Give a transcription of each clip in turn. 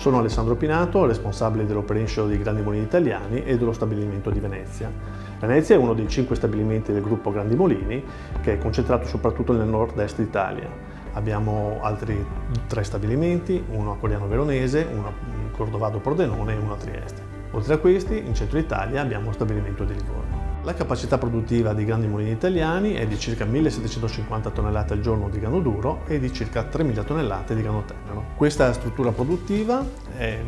Sono Alessandro Pinato, responsabile dell'operation di Grandi Molini Italiani e dello stabilimento di Venezia. Venezia è uno dei cinque stabilimenti del gruppo Grandi Molini che è concentrato soprattutto nel nord-est Italia. Abbiamo altri tre stabilimenti, uno a Coriano Veronese, uno a Cordovado Pordenone e uno a Trieste. Oltre a questi, in centro Italia abbiamo lo stabilimento di Livorno. La capacità produttiva dei grandi mulini italiani è di circa 1750 tonnellate al giorno di grano duro e di circa 3000 tonnellate di grano tenero. Questa struttura produttiva è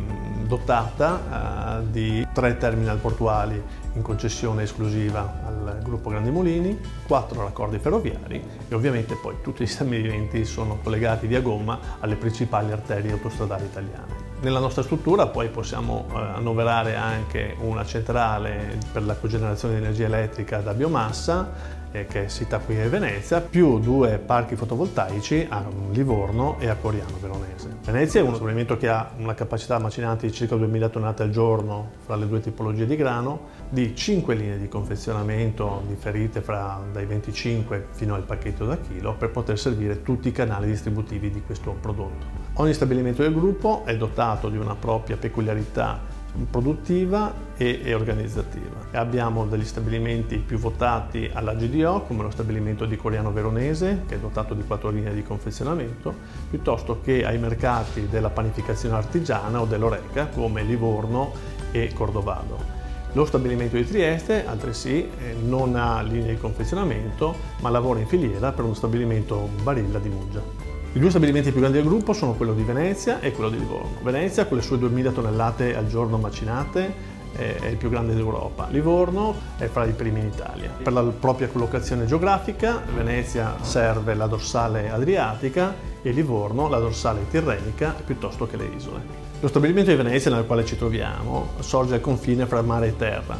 dotata uh, di tre terminal portuali in concessione esclusiva al gruppo Grandi Mulini, quattro raccordi ferroviari e ovviamente poi tutti gli stabilimenti sono collegati via gomma alle principali arterie autostradali italiane. Nella nostra struttura poi possiamo eh, annoverare anche una centrale per la cogenerazione di energia elettrica da biomassa che è sita qui a Venezia, più due parchi fotovoltaici a Livorno e a Coriano Veronese. Venezia è uno stabilimento che ha una capacità macinante di circa 2000 tonnellate al giorno fra le due tipologie di grano, di 5 linee di confezionamento differite fra dai 25 fino al pacchetto da chilo per poter servire tutti i canali distributivi di questo prodotto. Ogni stabilimento del gruppo è dotato di una propria peculiarità produttiva e, organizzativa. Abbiamo degli stabilimenti più votati alla GDO, come lo stabilimento di Coriano Veronese, che è dotato di quattro linee di confezionamento, piuttosto che ai mercati della panificazione artigiana o dell'Oreca, come Livorno e Cordovado. Lo stabilimento di Trieste, altresì, eh, non ha linee di confezionamento, ma lavora in filiera per uno stabilimento Barilla di Muggia. I due stabilimenti più grandi del gruppo sono quello di Venezia e quello di Livorno. Venezia, con le sue 2000 tonnellate al giorno macinate, è il più grande d'Europa. Livorno è fra i primi in Italia. Per la propria collocazione geografica, Venezia serve la dorsale adriatica e Livorno la dorsale tirrenica piuttosto che le isole. Lo stabilimento di Venezia nel quale ci troviamo sorge al confine fra mare e terra.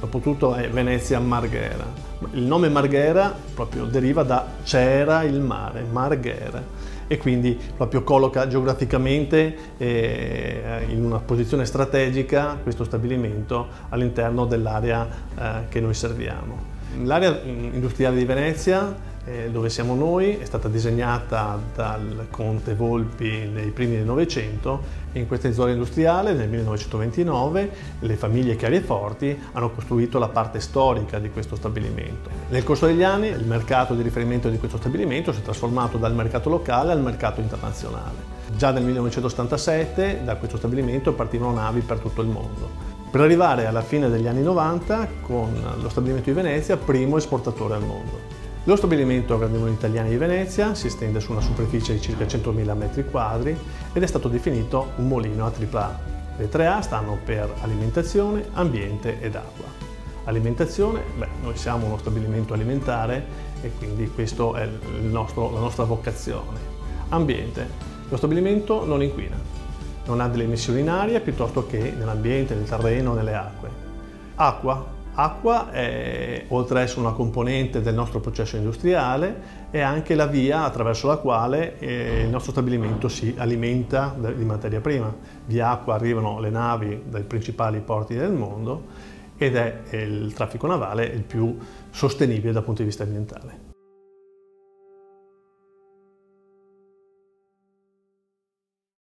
Dopotutto è Venezia Marghera. Il nome Marghera proprio deriva da c'era il mare, Marghera e quindi proprio colloca geograficamente eh, in una posizione strategica questo stabilimento all'interno dell'area eh, che noi serviamo. L'area industriale di Venezia eh, dove siamo noi, è stata disegnata dal Conte Volpi nei primi del Novecento e in questa zona industriale nel 1929 le famiglie Chiareforti hanno costruito la parte storica di questo stabilimento. Nel corso degli anni il mercato di riferimento di questo stabilimento si è trasformato dal mercato locale al mercato internazionale. Già nel 1987 da questo stabilimento partivano navi per tutto il mondo per arrivare alla fine degli anni 90 con lo stabilimento di Venezia primo esportatore al mondo. Lo stabilimento Grandi Italiani di Venezia si estende su una superficie di circa 100.000 m2 ed è stato definito un molino a AAA. Le tre A stanno per alimentazione, ambiente ed acqua. Alimentazione, beh, noi siamo uno stabilimento alimentare e quindi questa è nostro, la nostra vocazione. Ambiente, lo stabilimento non inquina, non ha delle emissioni in aria piuttosto che nell'ambiente, nel terreno, nelle acque. Acqua, Acqua, è, oltre ad essere una componente del nostro processo industriale, è anche la via attraverso la quale eh, il nostro stabilimento si alimenta di materia prima. Via acqua arrivano le navi dai principali porti del mondo ed è il traffico navale il più sostenibile dal punto di vista ambientale.